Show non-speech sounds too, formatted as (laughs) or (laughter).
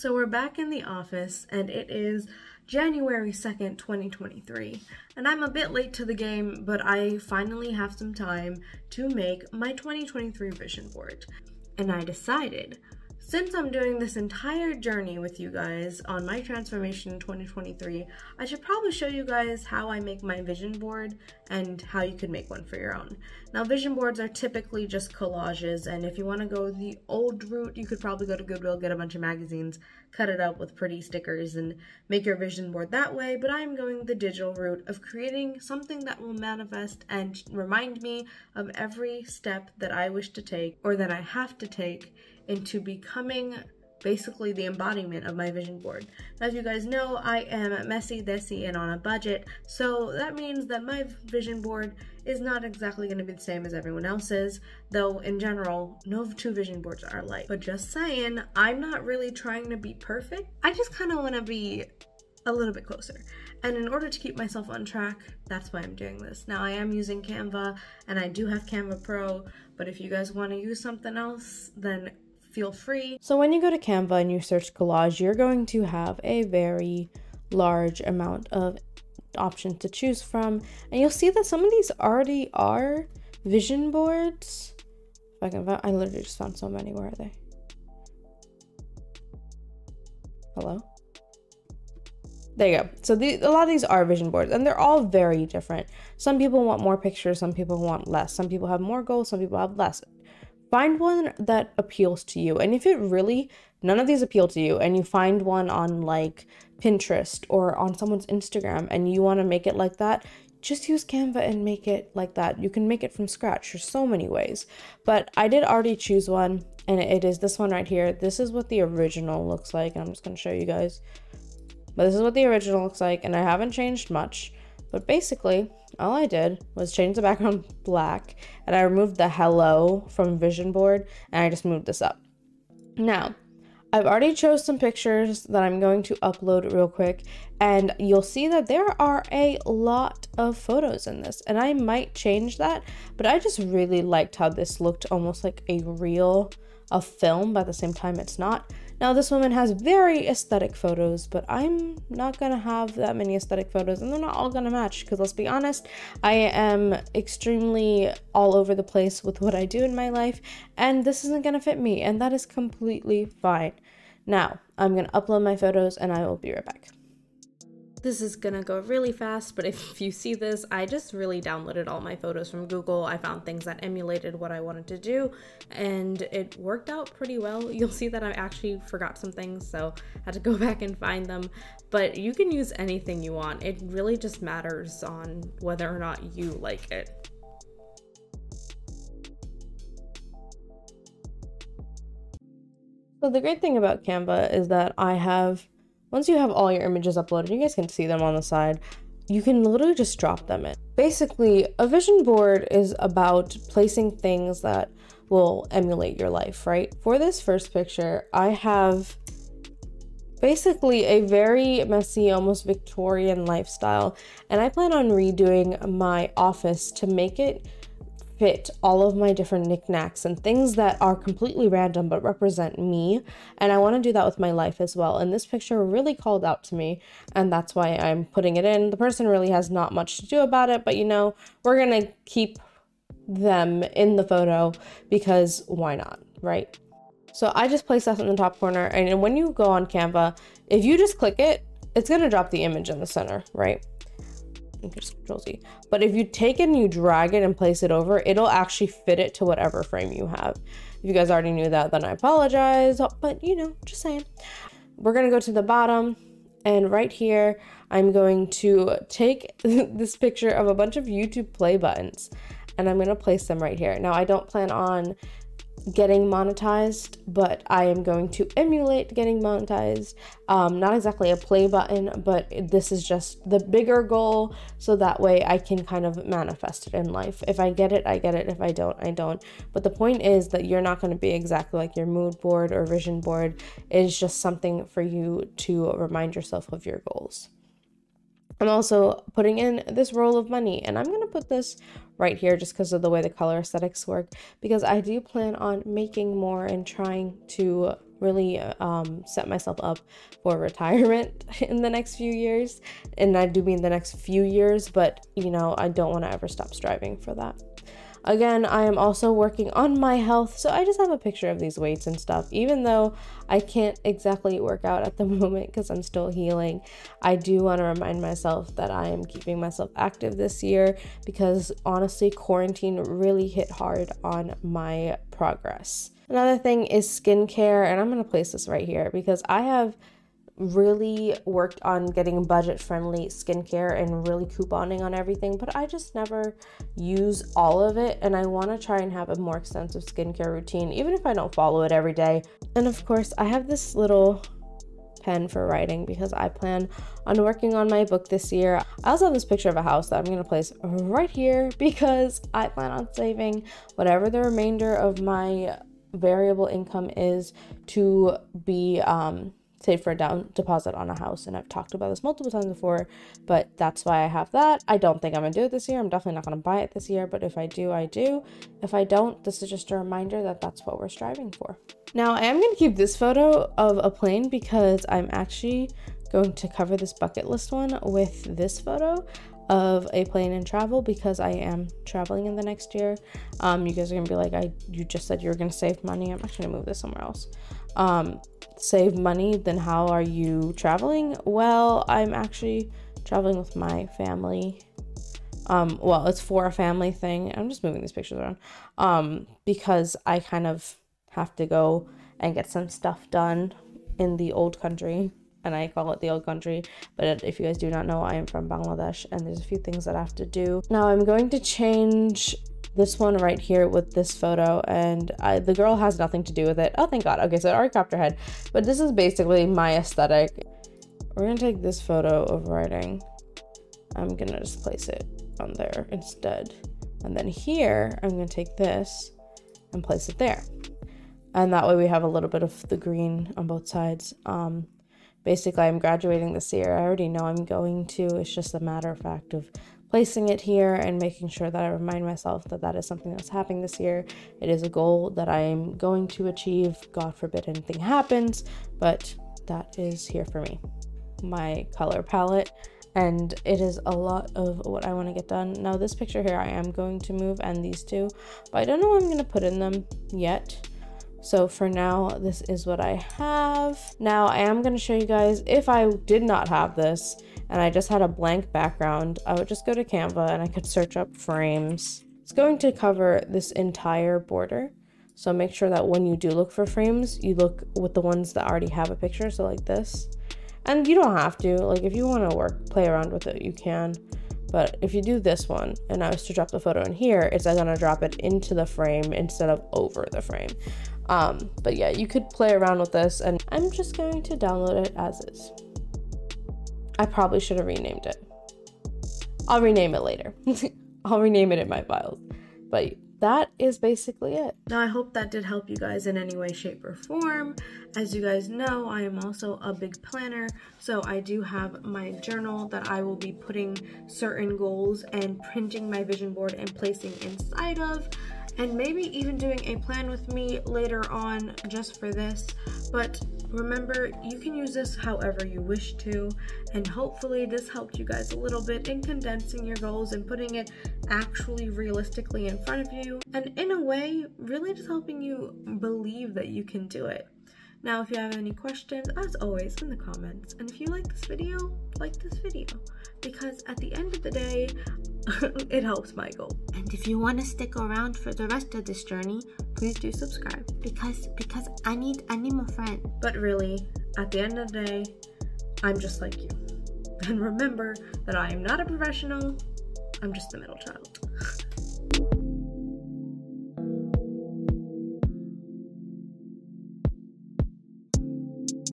So we're back in the office and it is January 2nd, 2023. And I'm a bit late to the game, but I finally have some time to make my 2023 vision board. And I decided since I'm doing this entire journey with you guys on my transformation in 2023, I should probably show you guys how I make my vision board and how you could make one for your own. Now, vision boards are typically just collages, and if you want to go the old route, you could probably go to Goodwill, get a bunch of magazines, cut it up with pretty stickers, and make your vision board that way. But I'm going the digital route of creating something that will manifest and remind me of every step that I wish to take or that I have to take into becoming basically the embodiment of my vision board. As you guys know, I am messy, desi, and on a budget, so that means that my vision board is not exactly going to be the same as everyone else's, though in general, no two vision boards are alike. But just saying, I'm not really trying to be perfect. I just kind of want to be a little bit closer. And in order to keep myself on track, that's why I'm doing this. Now I am using Canva and I do have Canva Pro, but if you guys want to use something else, then feel free. So when you go to Canva and you search collage, you're going to have a very large amount of options to choose from. And you'll see that some of these already are vision boards. If I can find, I literally just found so many. Where are they? Hello? There you go. So the, a lot of these are vision boards and they're all very different. Some people want more pictures, some people want less. Some people have more goals, some people have less find one that appeals to you. And if it really, none of these appeal to you, and you find one on like Pinterest or on someone's Instagram and you want to make it like that, just use Canva and make it like that. You can make it from scratch. There's so many ways. But I did already choose one, and it is this one right here. This is what the original looks like, and I'm just going to show you guys. But this is what the original looks like, and I haven't changed much. But basically, all I did was change the background (laughs) black and I removed the hello from vision board and I just moved this up. Now, I've already chose some pictures that I'm going to upload real quick and you'll see that there are a lot of photos in this and I might change that, but I just really liked how this looked almost like a reel of film, but at the same time it's not. Now, this woman has very aesthetic photos, but I'm not gonna have that many aesthetic photos, and they're not all gonna match, because let's be honest, I am extremely all over the place with what I do in my life, and this isn't gonna fit me, and that is completely fine. Now, I'm gonna upload my photos, and I will be right back. This is gonna go really fast, but (laughs) if you see this, I just really downloaded all my photos from Google. I found things that emulated what I wanted to do, and it worked out pretty well. You'll see that I actually forgot some things, so I had to (laughs) go back and find them. But you can use anything you want. It really just matters on whether or not you like it. So the great thing about Canva is that I have once you have all your images uploaded, you guys can see them on the side, you can literally just drop them in. Basically, a vision board is about placing things that will emulate your life, right? For this first picture, I have basically a very messy, almost Victorian lifestyle, and I plan on redoing my office to make it fit all of my different knickknacks and things that are completely random but represent me. And I want to do that with my life as well. And this picture really called out to me, and that's why I'm putting it in. The person really has not much to do about it, but you know, we're going to keep them in the photo because why not, right? So I just placed that in the top corner. And when you go on Canva, if you just click it, it's going to drop the image in the center, right? Just control Z. But if you take it and you drag it and place it over, it'll actually fit it to whatever frame you have. If you guys already knew that, then I apologize. But you know, just saying. We're gonna go to the bottom and right here, I'm going to take (laughs) this picture of a bunch of YouTube play buttons and I'm gonna place them right here. Now I don't plan on getting monetized, but I am going to emulate getting monetized. Um, not exactly a play button, but this is just the bigger goal so that way I can kind of manifest it in life. If I get it, I get it. If I don't, I don't. But the point is that you're not going to be exactly like your mood board or vision board. It is just something for you to remind yourself of your goals. I'm also putting in this roll of money and I'm going to put this right here just because of the way the color aesthetics work because I do plan on making more and trying to really um, set myself up for retirement (laughs) in the next few years. And I do mean the next few years, but you know, I don't want to ever stop striving for that. Again, I am also working on my health, so I just have a picture of these weights and stuff. Even though I can't exactly work out at the (laughs) moment because I'm still healing, I do want to remind myself that I am keeping myself active this year because honestly, quarantine really hit hard on my progress. Another thing is skincare, and I'm going to place this right here because I have really worked on getting budget friendly skincare and really couponing on everything, but I just never use all of it. And I want to try and have a more extensive skincare routine, even if I don't follow it every day. And of course, I have this little pen for writing because I plan on working on my book this year. I also have this picture of a house that I'm going to place right here because I plan on saving whatever the remainder of my variable income is to be um, save for a down deposit on a house. And I've talked about this multiple times before, but that's why I have that. I don't think I'm gonna do it this year. I'm definitely not gonna buy it this year, but if I do, I do. If I don't, this is just a reminder that that's what we're striving for. Now, I am gonna keep this photo of a plane because I'm actually going to cover this bucket list one with this photo of a plane and travel because I am traveling in the next year. Um, you guys are gonna be like, I you just said you were gonna save money. I'm actually gonna move this somewhere else. Um, save money, then how are you traveling? Well, I'm actually traveling with my family. Um, well, it's for a family thing. I'm just moving these pictures around um, because I kind of have to go and get some stuff done in the old country. And I call it the old country. But if you guys do not know, I am from Bangladesh and there's a few things that I have to do. Now, I'm going to change this one right here with this photo and I, the girl has nothing to do with it. Oh, thank God. Okay, so helicopter head. But this is basically my aesthetic. We're gonna take this photo of writing. I'm gonna just place it on there instead. And then here, I'm gonna take this and place it there. And that way we have a little bit of the green on both sides. Um, basically, I'm graduating this year. I already know I'm going to. It's just a matter of fact of placing it here and making sure that I remind myself that that is something that's happening this year. It is a goal that I'm going to achieve. God forbid anything happens, but that is here for me. My color palette and it is a lot of what I want to get done. Now this picture here I am going to move and these two, but I don't know what I'm going to put in them yet. So for now, this is what I have. Now I am going to show you guys if I did not have this, and I just had a blank background, I would just go to Canva and I could search up frames. It's going to cover this entire border. So make sure that when you do look for frames, you look with the ones that already have a picture. So like this. And you don't have to, like if you want to work, play around with it, you can. But if you do this one and I was to drop the photo in here, it's gonna drop it into the frame instead of over the frame. Um, but yeah, you could play around with this and I'm just going to download it as is. I probably should have renamed it. I'll rename it later. (laughs) I'll rename it in my files. But that is basically it. Now, I hope that did help you guys in any way, shape, or form. As you guys know, I am also a big planner, so I do have my journal that I will be putting certain goals and printing my vision board and placing inside of and maybe even doing a plan with me later on just for this. But remember, you can use this however you wish to, and hopefully this helped you guys a little bit in condensing your goals and putting it actually realistically in front of you, and in a way, really just helping you believe that you can do it. Now, if you have any questions, as always, in the comments. And if you like this video, like this video. Because at the end of the day, (laughs) it helps my goal. And if you want to stick around for the rest of this journey, please do subscribe. Because because I need I need more friends. But really, at the end of the day, I'm just like you. (laughs) And remember that I am not a professional, I'm just the middle child.